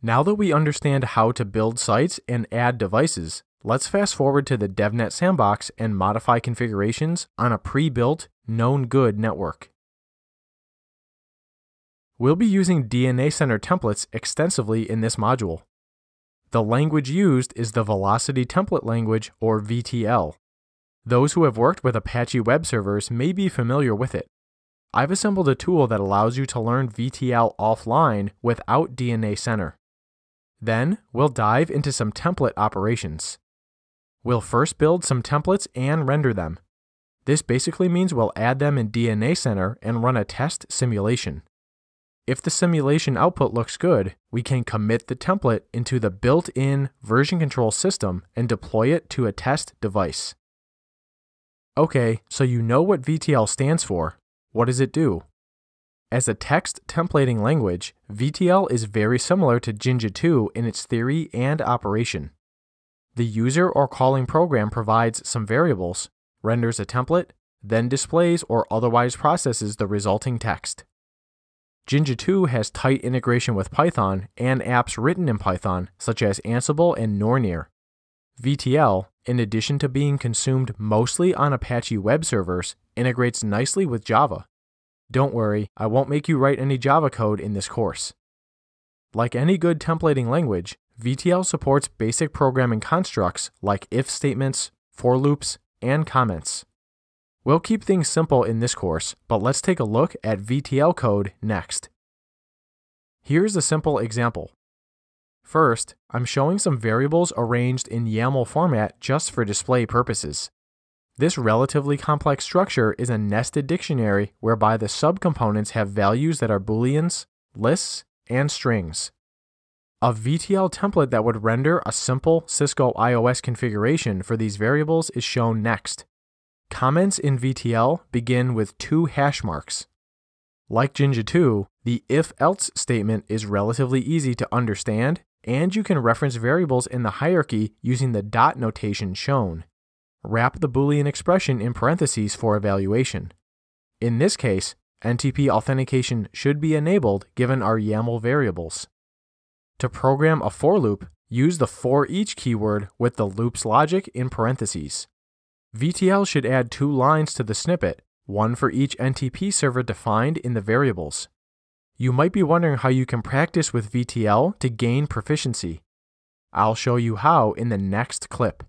Now that we understand how to build sites and add devices, let's fast forward to the DevNet sandbox and modify configurations on a pre-built, known good network. We'll be using DNA Center templates extensively in this module. The language used is the Velocity Template Language, or VTL. Those who have worked with Apache web servers may be familiar with it. I've assembled a tool that allows you to learn VTL offline without DNA Center. Then, we'll dive into some template operations. We'll first build some templates and render them. This basically means we'll add them in DNA Center and run a test simulation. If the simulation output looks good, we can commit the template into the built-in version control system and deploy it to a test device. Okay, so you know what VTL stands for. What does it do? As a text templating language, VTL is very similar to Jinja 2 in its theory and operation. The user or calling program provides some variables, renders a template, then displays or otherwise processes the resulting text. Jinja 2 has tight integration with Python and apps written in Python, such as Ansible and Nornir. VTL, in addition to being consumed mostly on Apache web servers, integrates nicely with Java. Don't worry, I won't make you write any Java code in this course. Like any good templating language, VTL supports basic programming constructs like if statements, for loops, and comments. We'll keep things simple in this course, but let's take a look at VTL code next. Here's a simple example. First, I'm showing some variables arranged in YAML format just for display purposes. This relatively complex structure is a nested dictionary whereby the subcomponents have values that are booleans, lists, and strings. A VTL template that would render a simple Cisco IOS configuration for these variables is shown next. Comments in VTL begin with two hash marks. Like Jinja 2, the if-else statement is relatively easy to understand, and you can reference variables in the hierarchy using the dot notation shown wrap the Boolean expression in parentheses for evaluation. In this case, NTP authentication should be enabled given our YAML variables. To program a for loop, use the for each keyword with the loop's logic in parentheses. VTL should add two lines to the snippet, one for each NTP server defined in the variables. You might be wondering how you can practice with VTL to gain proficiency. I'll show you how in the next clip.